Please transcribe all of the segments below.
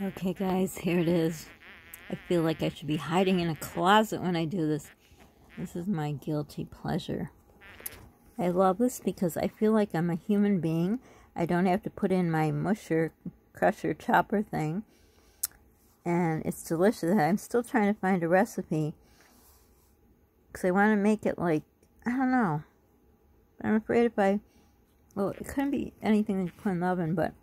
Okay, guys, here it is. I feel like I should be hiding in a closet when I do this. This is my guilty pleasure. I love this because I feel like I'm a human being. I don't have to put in my musher, crusher, chopper thing. And it's delicious. I'm still trying to find a recipe. Because I want to make it like, I don't know. I'm afraid if I, well, it couldn't be anything that you put in the oven, but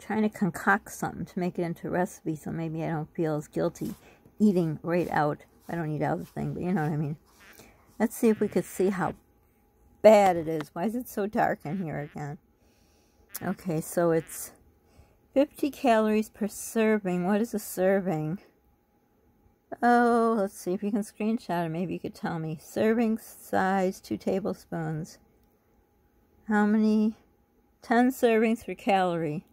trying to concoct something to make it into a recipe so maybe I don't feel as guilty eating right out. I don't eat out the thing, but you know what I mean. Let's see if we could see how bad it is. Why is it so dark in here again? Okay, so it's 50 calories per serving. What is a serving? Oh, let's see if you can screenshot it. Maybe you could tell me. Serving size, 2 tablespoons. How many? 10 servings per calorie.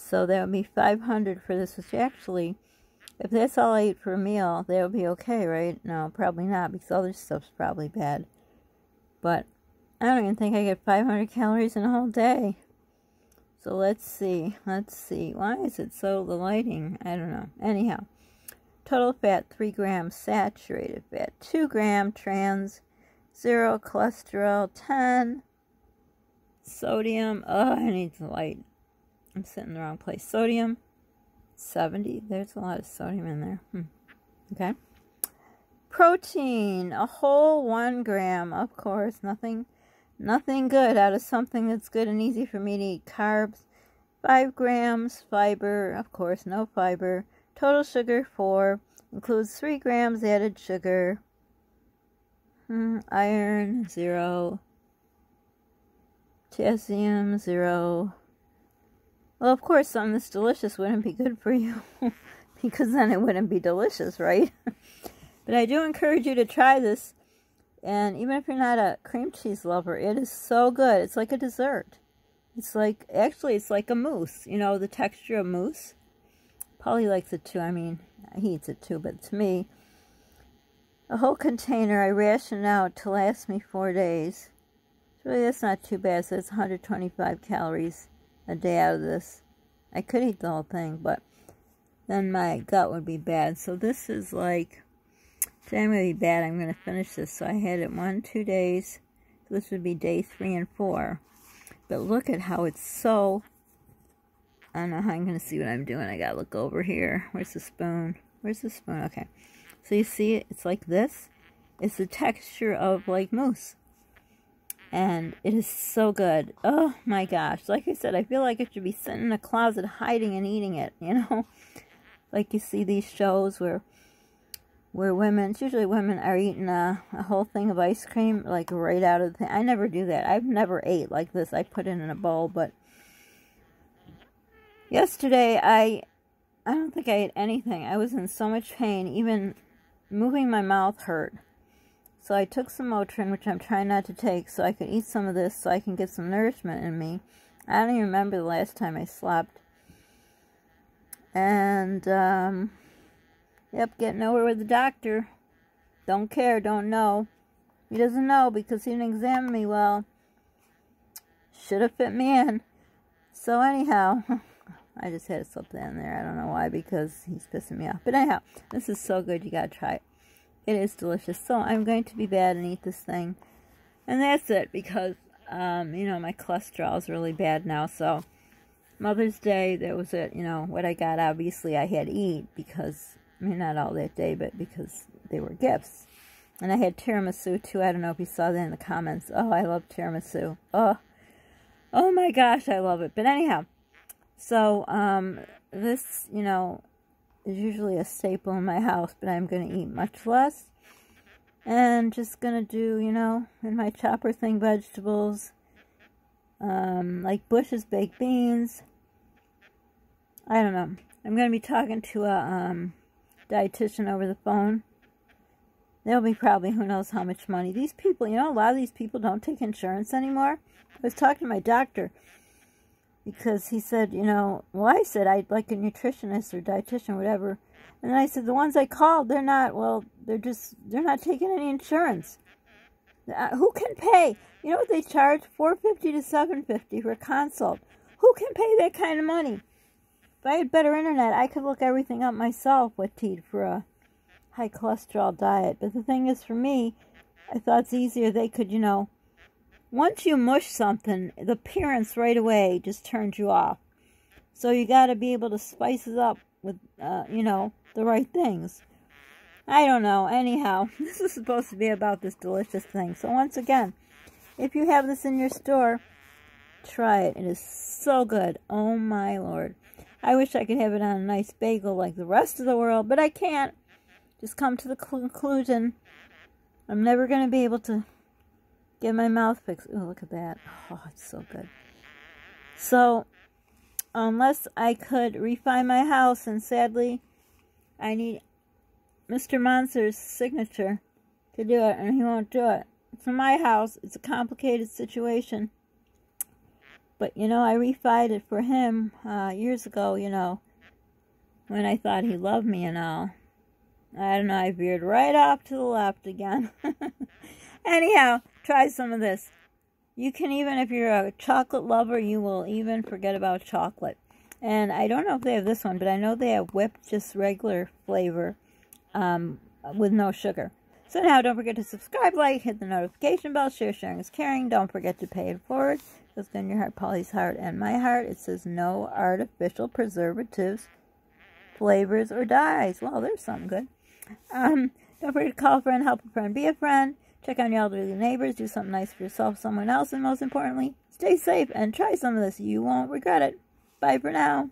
So that would be 500 for this, which actually, if that's all I eat for a meal, that would be okay, right? No, probably not, because other stuff's probably bad. But I don't even think I get 500 calories in a whole day. So let's see. Let's see. Why is it so, the lighting? I don't know. Anyhow, total fat 3 grams, saturated fat 2 gram, trans 0, cholesterol 10, sodium. Oh, I need the light. I'm sitting in the wrong place. Sodium, 70. There's a lot of sodium in there. Hmm. Okay. Protein, a whole one gram. Of course, nothing, nothing good out of something that's good and easy for me to eat. Carbs, five grams. Fiber, of course, no fiber. Total sugar, four. Includes three grams added sugar. Hmm. Iron, zero. Potassium, zero. Well, of course, something that's delicious wouldn't be good for you because then it wouldn't be delicious, right? but I do encourage you to try this. And even if you're not a cream cheese lover, it is so good. It's like a dessert. It's like, actually, it's like a mousse. You know, the texture of mousse. Polly likes it too. I mean, he eats it too, but to me, a whole container I ration out to last me four days. Really, that's not too bad. So it's 125 calories a day out of this. I could eat the whole thing, but then my gut would be bad. So this is like, today I'm going to be bad. I'm going to finish this. So I had it one, two days. So this would be day three and four. But look at how it's so, I don't know how I'm going to see what I'm doing. I got to look over here. Where's the spoon? Where's the spoon? Okay. So you see it? It's like this. It's the texture of like mousse and it is so good. Oh my gosh. Like I said, I feel like it should be sitting in a closet hiding and eating it, you know? like you see these shows where where women, it's usually women are eating a, a whole thing of ice cream, like right out of the thing. I never do that. I've never ate like this. I put it in a bowl, but yesterday I, I don't think I ate anything. I was in so much pain. Even moving my mouth hurt. So I took some Motrin, which I'm trying not to take, so I can eat some of this so I can get some nourishment in me. I don't even remember the last time I slept. And, um, yep, getting nowhere with the doctor. Don't care, don't know. He doesn't know because he didn't examine me well. Should have fit me in. So anyhow, I just had to slip that in there. I don't know why, because he's pissing me off. But anyhow, this is so good. You gotta try it. It is delicious. So I'm going to be bad and eat this thing. And that's it because, um, you know, my cholesterol is really bad now. So Mother's Day, that was it. You know, what I got, obviously, I had to eat because, I mean, not all that day, but because they were gifts. And I had tiramisu, too. I don't know if you saw that in the comments. Oh, I love tiramisu. Oh, oh my gosh, I love it. But anyhow, so um, this, you know, is usually a staple in my house, but I'm going to eat much less. And just going to do, you know, in my chopper thing, vegetables, um, like Bush's baked beans. I don't know. I'm going to be talking to a um, dietitian over the phone. They'll be probably who knows how much money. These people, you know, a lot of these people don't take insurance anymore. I was talking to my doctor because he said, you know, well, I said I'd like a nutritionist or dietitian, whatever. And I said, the ones I called, they're not, well, they're just, they're not taking any insurance. Uh, who can pay? You know what they charge? 450 to 750 for a consult. Who can pay that kind of money? If I had better internet, I could look everything up myself to eat for a high cholesterol diet. But the thing is, for me, I thought it's easier. They could, you know, once you mush something, the appearance right away just turns you off. So you got to be able to spice it up with, uh, you know, the right things. I don't know. Anyhow, this is supposed to be about this delicious thing. So once again, if you have this in your store, try it. It is so good. Oh my lord. I wish I could have it on a nice bagel like the rest of the world, but I can't. Just come to the conclusion I'm never going to be able to get my mouth fixed. Oh, look at that. Oh, it's so good. So, unless I could refine my house, and sadly, I need Mr. Monster's signature to do it, and he won't do it. For my house, it's a complicated situation. But, you know, I refined it for him uh, years ago, you know, when I thought he loved me and all. I don't know, I veered right off to the left again. Anyhow, try some of this. You can even, if you're a chocolate lover, you will even forget about chocolate. And I don't know if they have this one, but I know they have whipped, just regular flavor um, with no sugar. So now, don't forget to subscribe, like, hit the notification bell, share, sharing is caring. Don't forget to pay it forward. Just in your heart, Polly's heart, and my heart. It says no artificial preservatives, flavors, or dyes. Well, there's something good. Um, don't forget to call a friend, help a friend, be a friend. Check on your elderly neighbors. Do something nice for yourself, someone else, and most importantly, stay safe and try some of this. You won't regret it. Bye for now.